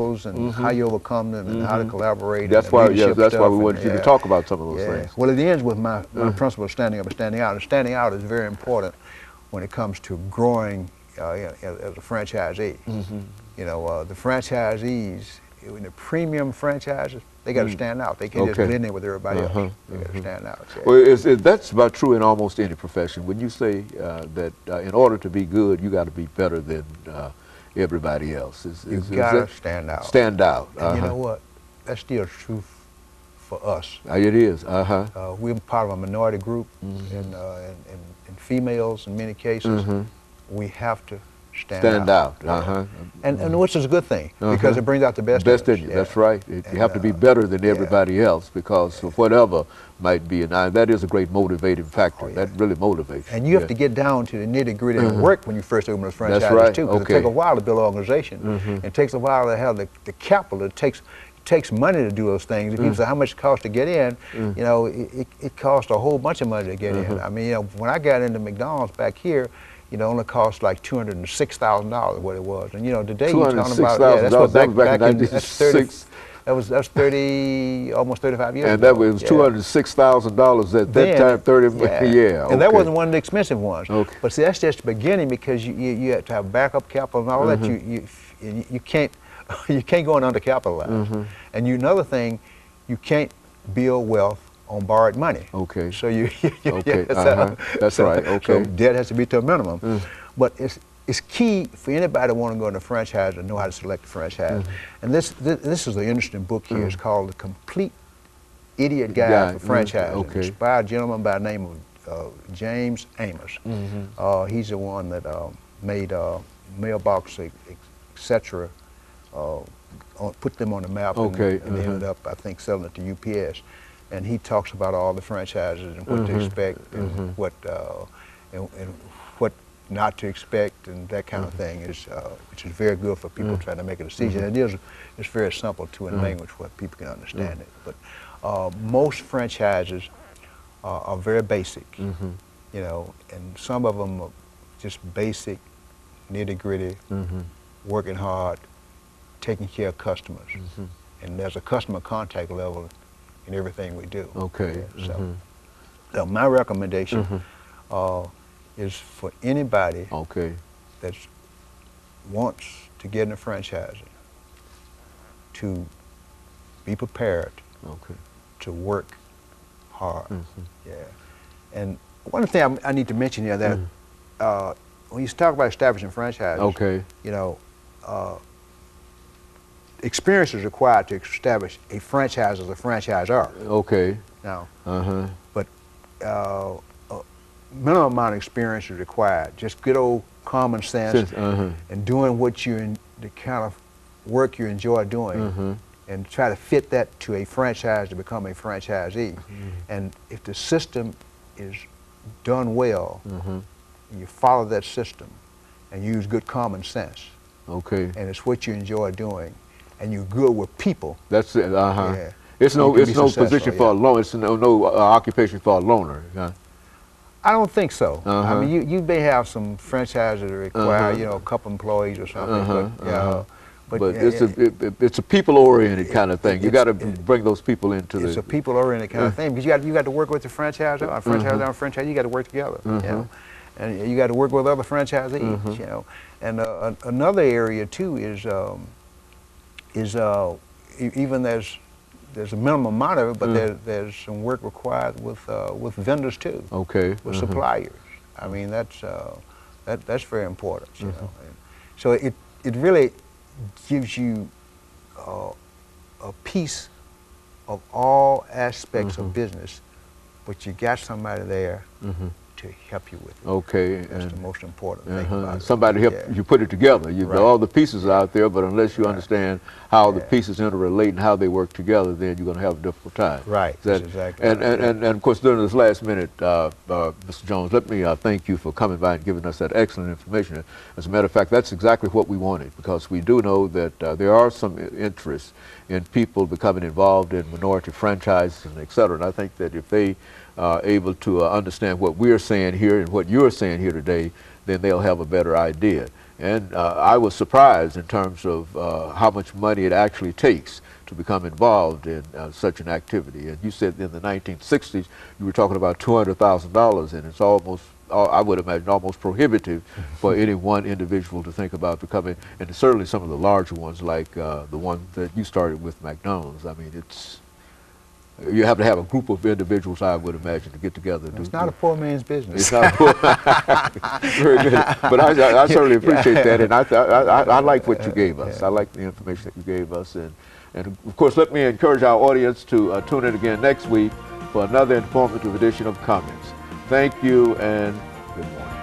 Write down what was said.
and how you overcome them and how to collaborate. Mm-hmm. That's why, yeah, that's why we and- wanted you to talk about some of those Yeah. things. Well, it ends with my, my principle of standing up and standing out. And standing out is very important when it comes to growing uh, as a franchisee. Mm-hmm. You know, uh, the franchisees, in the premium franchises, they got to stand out. They can't just Mm. Okay. blend in with everybody Uh-huh, else. They got to stand out. yeah. Well, it's, it, that's about true in almost any profession. When you say uh, that uh, in order to be good, you got to be better than uh, everybody else. Is, you got to stand out. Stand out. And you know uh-huh. what? That's still true for us. Uh, It is. Uh huh. Uh, we're part of a minority group, Mm-hmm. and, uh, and, and, and females in many cases. We have to stand, Stand out. Uh huh. And, and which is a good thing because Uh-huh. it brings out the best. Best in you. yeah. That's right. It, you And, have to be uh, better than yeah. everybody else because of whatever might be. And I, that is a great motivating factor. Oh, yeah. That really motivates. And you have to get down to the nitty gritty of work when you first open those franchises right. too. Because Okay. it takes a while to build an organization. It takes a while to have the, the capital. It takes takes money to do those things. If people say how much it costs to get in, you know, it, it, it costs a whole bunch of money to get in. I mean, you know, when I got into McDonald's back here, you know, only cost like two hundred and six thousand dollars what it was. And you know, today you're talking about yeah, that's what $206,000. back, That was back in that's thirty. That was that's thirty almost thirty five years And ago. that was Yeah two hundred six thousand dollars at that time. Thirty. Yeah. And that wasn't one of the expensive ones. Okay. But see, that's just the beginning because you, you, you have to have backup capital and all that. Mm-hmm. You, you, you, you can't you can't go in undercapitalized. Mm-hmm. And you, another thing, you can't build wealth on borrowed money. Okay. So you, Okay, yeah, uh-huh. That's so- right, So okay. debt has to be to a minimum. But it's it's key for anybody want to go into franchise to know how to select a franchise. And this, this this is an interesting book here. It's called The Complete Idiot Guide Guide, for mm, Franchising. okay. It's by a gentleman by the name of uh, James Amos. -hmm. Uh, he's the one that uh, made uh, mailbox, etc. Uh, put them on the map, and- Okay, and, they uh-huh. ended up, I think, selling it to UPS. And he talks about all the franchises and what to expect and what uh, and, and what not to expect and that kind of thing is uh, which is very good for people trying to make a decision. It is it's very simple too in language where people can understand it. But uh, most franchises are, are very basic, Mm-hmm. you know, and some of them are just basic, nitty gritty, Mm-hmm. working hard, taking care of customers, Mm-hmm. and there's a customer contact level in everything we do. Okay, Yeah, so, mhm. so my recommendation Mm-hmm. uh, is for anybody Okay. that wants to get into franchising to be prepared Okay. to work hard. Mm-hmm. Yeah. And one thing I, I need to mention here that uh, when you talk about establishing franchises, Mm. Okay. you know, uh, experience is required to establish a franchise as a franchisor. Okay. Now, Uh huh. but uh, a minimum amount of experience is required. Just good old common sense Sense, uh-huh. and doing what you en- the kind of work you enjoy doing, Mhm. and try to fit that to a franchise to become a franchisee. Mm-hmm. And if the system is done well, Mhm. and you follow that system, and use good common sense, Okay. and it's what you enjoy doing, and you're good with people. That's it. Uh huh. Yeah. It's no. It's no position for a yeah. loan. It's no no uh, occupation for a loner. Huh? I don't think so. I Uh-huh. mean, you, you may have some franchises that require, Uh-huh. you know, a couple employees or something, Uh-huh, but, yeah, uh-huh. but, But yeah, it's a yeah, it, it- it's a people oriented kind of thing. You got to bring those people into it's the. a people-oriented kind of thing because you got you got to work with the franchisor, a franchisor and a franchise. You got to work together, you know, and you got to work with other franchisees, you know. And uh, another area too is um, is uh, e- even there's there's a minimum amount of it, but there, there's some work required with uh, with vendors too, okay. with uh-huh. suppliers. I mean that's uh, that that's very important, you know. And so it it really gives you uh, a piece of all aspects of business, but you got somebody there to help you with it. Okay. That's and- the most important thing about it. Somebody help Yeah. you put it together. You, Right. All the pieces are out there, but unless you understand how the pieces interrelate and how they work together, then you're going to have a difficult time. Right. That- exactly and, right. and, and, and of course, during this last minute, uh, uh, Mr. Jones, let me uh, thank you for coming by and giving us that excellent information. As a matter of fact, that's exactly what we wanted because we do know that uh, there are some interests in people becoming involved in minority franchises and et cetera. And I think that if they are able to uh, understand what we're saying here and what you're saying here today, then they'll have a better idea. And uh, I was surprised in terms of uh, how much money it actually takes to become involved in uh, such an activity. And you said in the 1960s you were talking about $200,000, and it's almost, uh, I would imagine, almost prohibitive for any one individual to think about becoming, and certainly some of the larger ones like uh, the one that you started with McDonald's. I mean, it's, you have to have a group of individuals, I would imagine, to get together. It's not a poor man's business. it's not very good, but I, I, I certainly appreciate that, and I, I, I, I like what you gave us. I like the information that you gave us, and and of course, let me encourage our audience to uh, tune in again next week for another informative edition of Comments. Thank you, and good morning.